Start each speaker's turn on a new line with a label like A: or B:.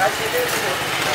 A: 来前面是我。